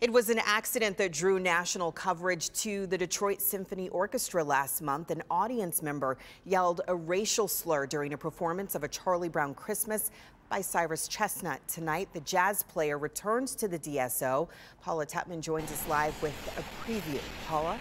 It was an accident that drew national coverage to the Detroit Symphony Orchestra last month. An audience member yelled a racial slur during a performance of a Charlie Brown Christmas by Cyrus Chestnut. Tonight, the jazz player returns to the DSO. Paula Tutman joins us live with a preview. Paula?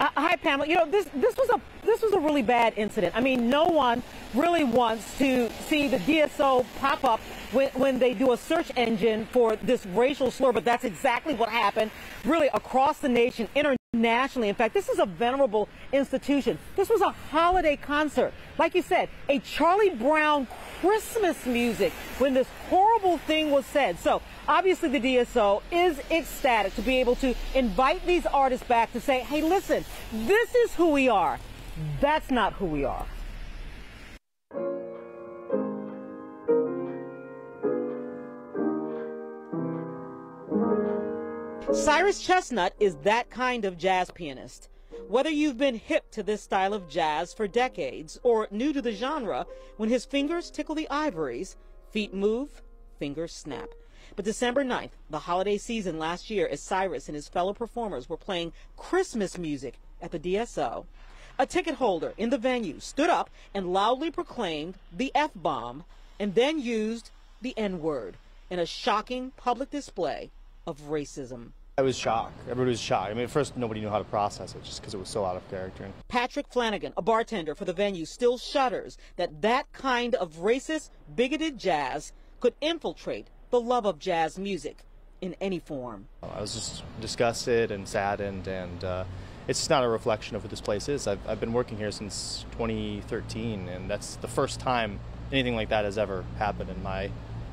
Uh, hi, Pamela. You know, this this was a this was a really bad incident. I mean, no one really wants to see the DSO pop up when, when they do a search engine for this racial slur, but that's exactly what happened, really across the nation, internationally. In fact, this is a venerable institution. This was a holiday concert. Like you said, a Charlie Brown Christmas music when this horrible thing was said. So obviously the DSO is ecstatic to be able to invite these artists back to say, hey, listen, this is who we are. That's not who we are. Cyrus Chestnut is that kind of jazz pianist. Whether you've been hip to this style of jazz for decades or new to the genre, when his fingers tickle the ivories, feet move, fingers snap. But December 9th, the holiday season last year, as Cyrus and his fellow performers were playing Christmas music at the DSO, a ticket holder in the venue stood up and loudly proclaimed the F bomb and then used the N word in a shocking public display of racism. I was shocked. Everybody was shocked. I mean, at first, nobody knew how to process it just because it was so out of character. Patrick Flanagan, a bartender for the venue, still shudders that that kind of racist, bigoted jazz could infiltrate the love of jazz music in any form. I was just disgusted and saddened, and uh, it's just not a reflection of what this place is. I've, I've been working here since 2013, and that's the first time anything like that has ever happened in my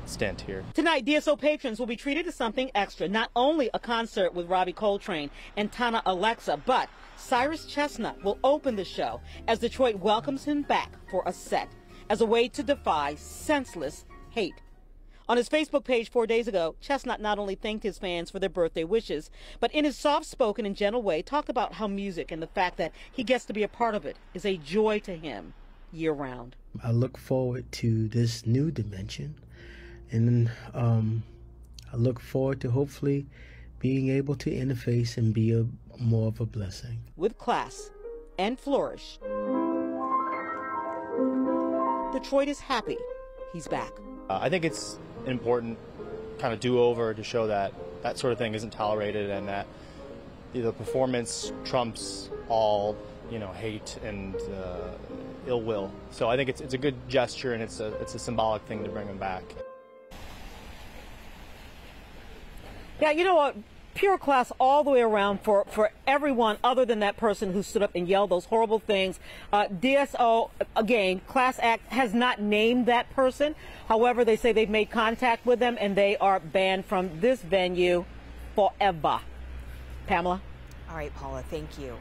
stint here. Tonight, DSO patrons will be treated to something extra. Not only a concert with Ravi Coltrane and Tana Alexa, but Cyrus Chestnut will open the show as Detroit welcomes him back for a set as a way to defy senseless hate. On his Facebook page four days ago, Chestnut not only thanked his fans for their birthday wishes, but in his soft spoken and gentle way talked about how music and the fact that he gets to be a part of it is a joy to him year round. I look forward to this new dimension and um, I look forward to hopefully being able to interface and be a more of a blessing. With class and flourish, Detroit is happy he's back. Uh, I think it's an important kind of do-over to show that that sort of thing isn't tolerated and that the performance trumps all you know hate and uh, ill will. So I think it's it's a good gesture and it's a it's a symbolic thing to bring him back. Yeah, you know what? Pure class all the way around for, for everyone other than that person who stood up and yelled those horrible things. Uh, DSO, again, Class Act has not named that person. However, they say they've made contact with them and they are banned from this venue forever. Pamela? All right, Paula, thank you.